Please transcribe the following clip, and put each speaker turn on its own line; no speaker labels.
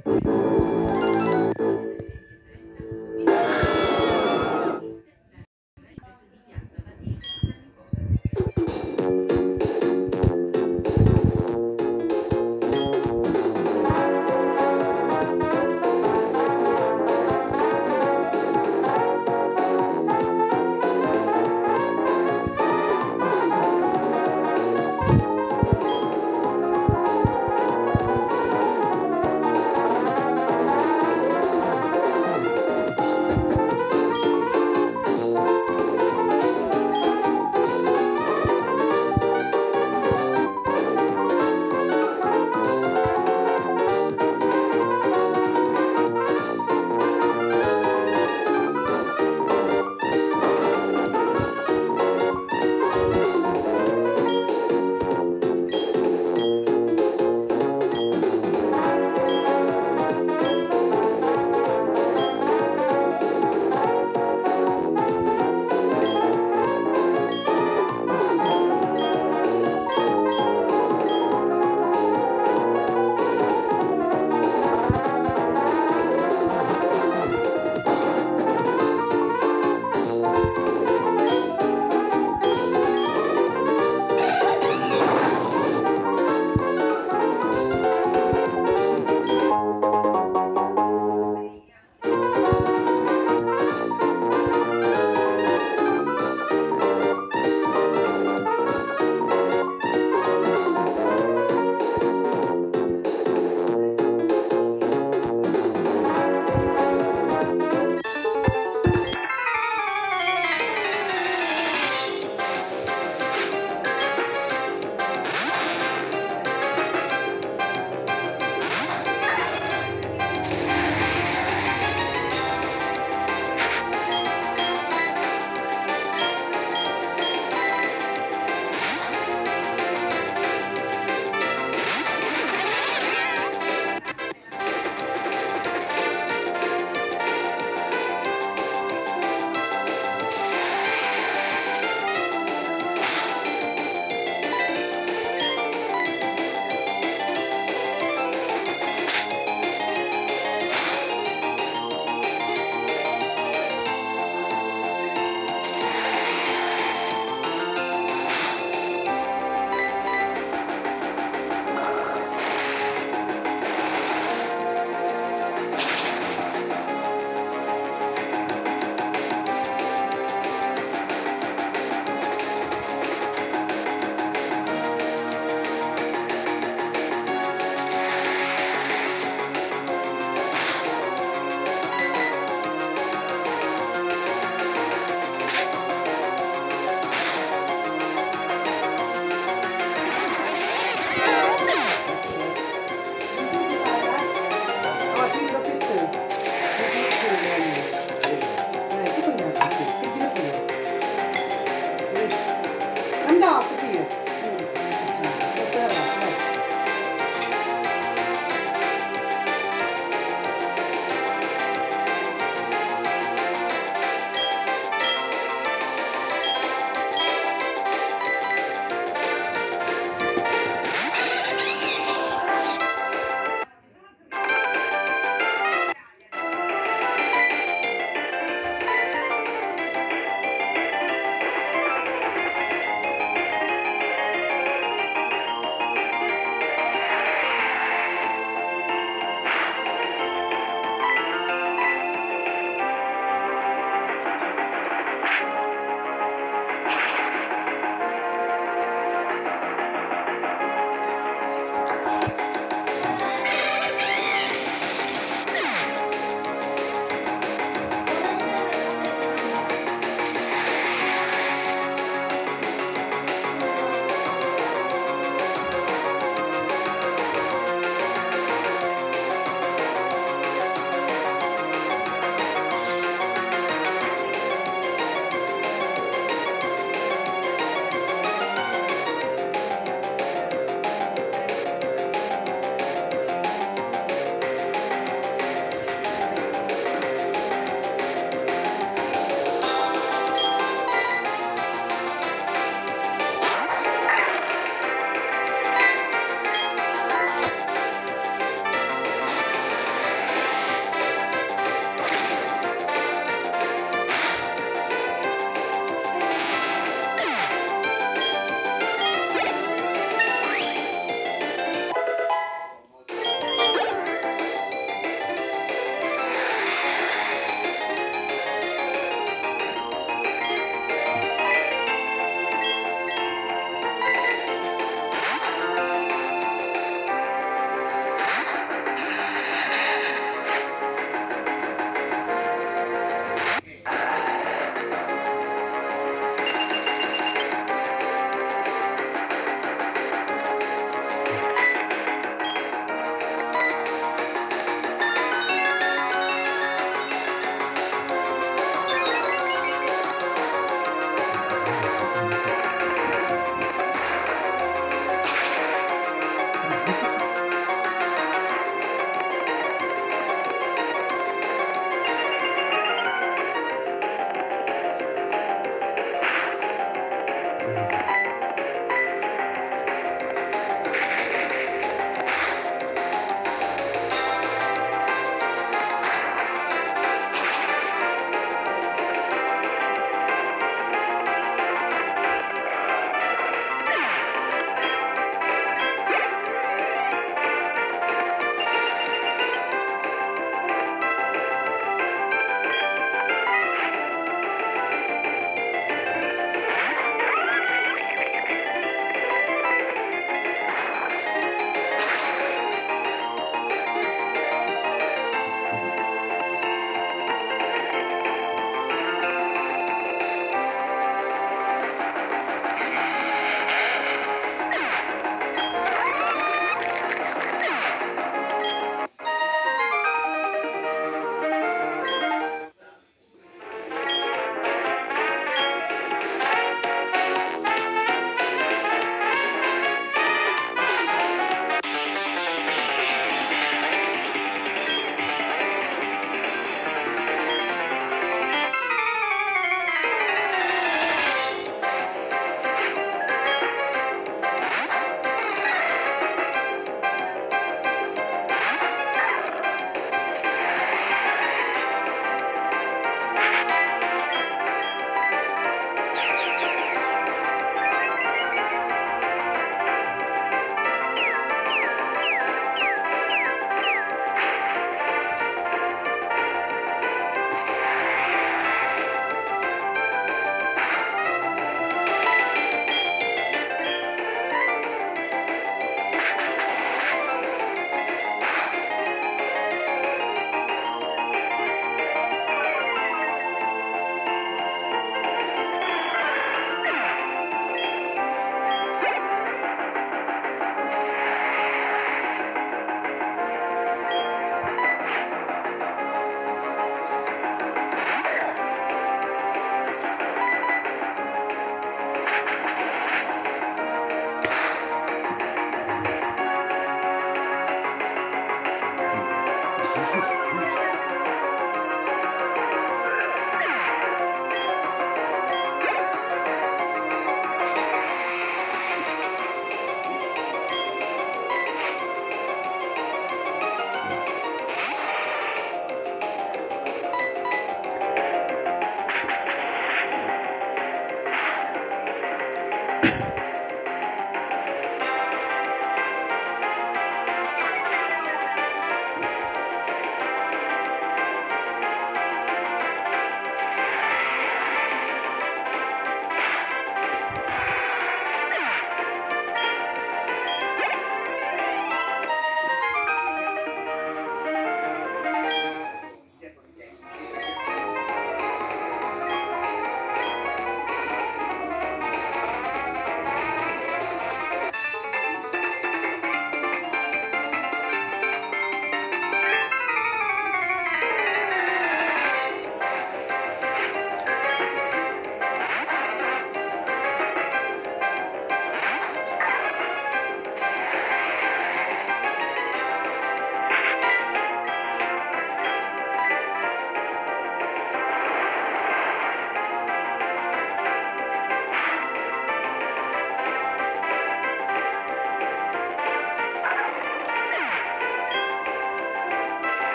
you